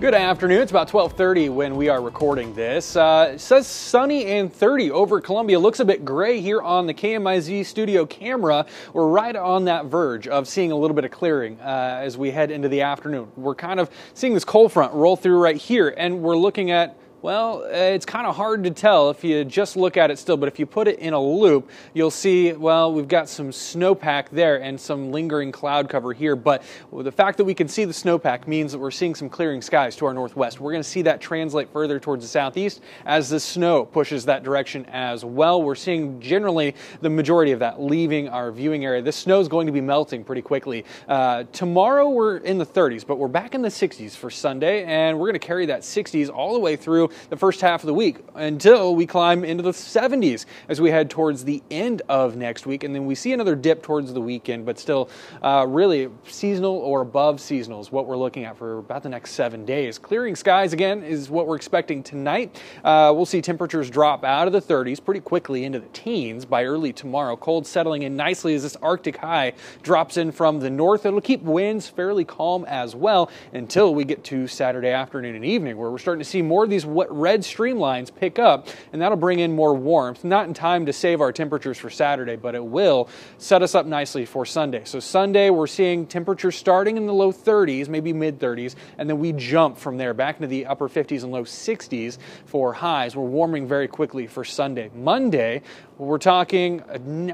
Good afternoon. It's about 12:30 when we are recording this. Uh, says sunny and 30 over Columbia. Looks a bit gray here on the KMIZ studio camera. We're right on that verge of seeing a little bit of clearing uh, as we head into the afternoon. We're kind of seeing this cold front roll through right here, and we're looking at well, uh, it's kind of hard to tell if you just look at it still, but if you put it in a loop, you'll see, well, we've got some snowpack there and some lingering cloud cover here. But the fact that we can see the snowpack means that we're seeing some clearing skies to our northwest. We're going to see that translate further towards the southeast as the snow pushes that direction as well. We're seeing generally the majority of that leaving our viewing area. This snow is going to be melting pretty quickly. Uh, tomorrow we're in the 30s, but we're back in the 60s for Sunday, and we're going to carry that 60s all the way through the first half of the week until we climb into the 70s as we head towards the end of next week. And then we see another dip towards the weekend, but still uh, really seasonal or above seasonal is what we're looking at for about the next seven days. Clearing skies again is what we're expecting tonight. Uh, we'll see temperatures drop out of the 30s pretty quickly into the teens by early tomorrow. Cold settling in nicely as this Arctic high drops in from the north. It'll keep winds fairly calm as well until we get to Saturday afternoon and evening, where we're starting to see more of these wet red streamlines pick up, and that'll bring in more warmth. Not in time to save our temperatures for Saturday, but it will set us up nicely for Sunday. So, Sunday, we're seeing temperatures starting in the low 30s, maybe mid 30s, and then we jump from there back into the upper 50s and low 60s for highs. We're warming very quickly for Sunday. Monday, we're talking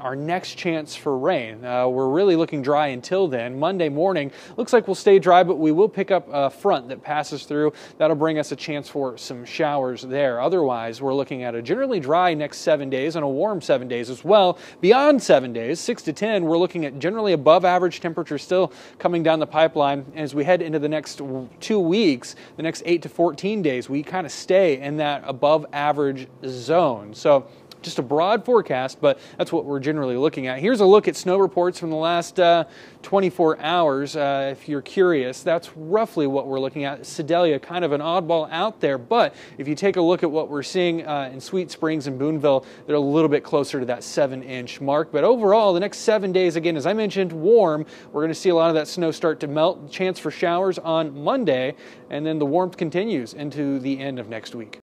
our next chance for rain. Uh, we're really looking dry until then. Monday morning looks like we'll stay dry, but we will pick up a front that passes through. That'll bring us a chance for some there. Otherwise, we're looking at a generally dry next seven days and a warm seven days as well. Beyond seven days, six to ten, we're looking at generally above average temperatures still coming down the pipeline. As we head into the next two weeks, the next eight to 14 days, we kind of stay in that above average zone. So just a broad forecast, but that's what we're generally looking at. Here's a look at snow reports from the last uh, 24 hours. Uh, if you're curious, that's roughly what we're looking at. Sedalia, kind of an oddball out there, but if you take a look at what we're seeing uh, in Sweet Springs and Boonville, they're a little bit closer to that seven inch mark. But overall, the next seven days, again, as I mentioned, warm. We're going to see a lot of that snow start to melt. Chance for showers on Monday, and then the warmth continues into the end of next week.